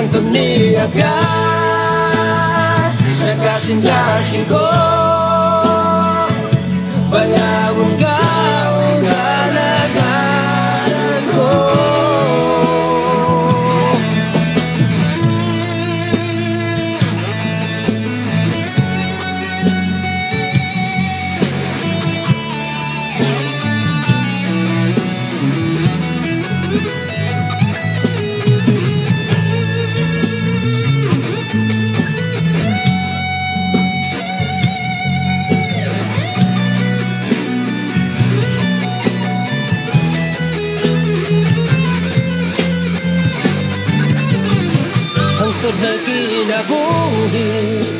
Hangtod ni agad Sa kasing-kasing ko Good looking, I won't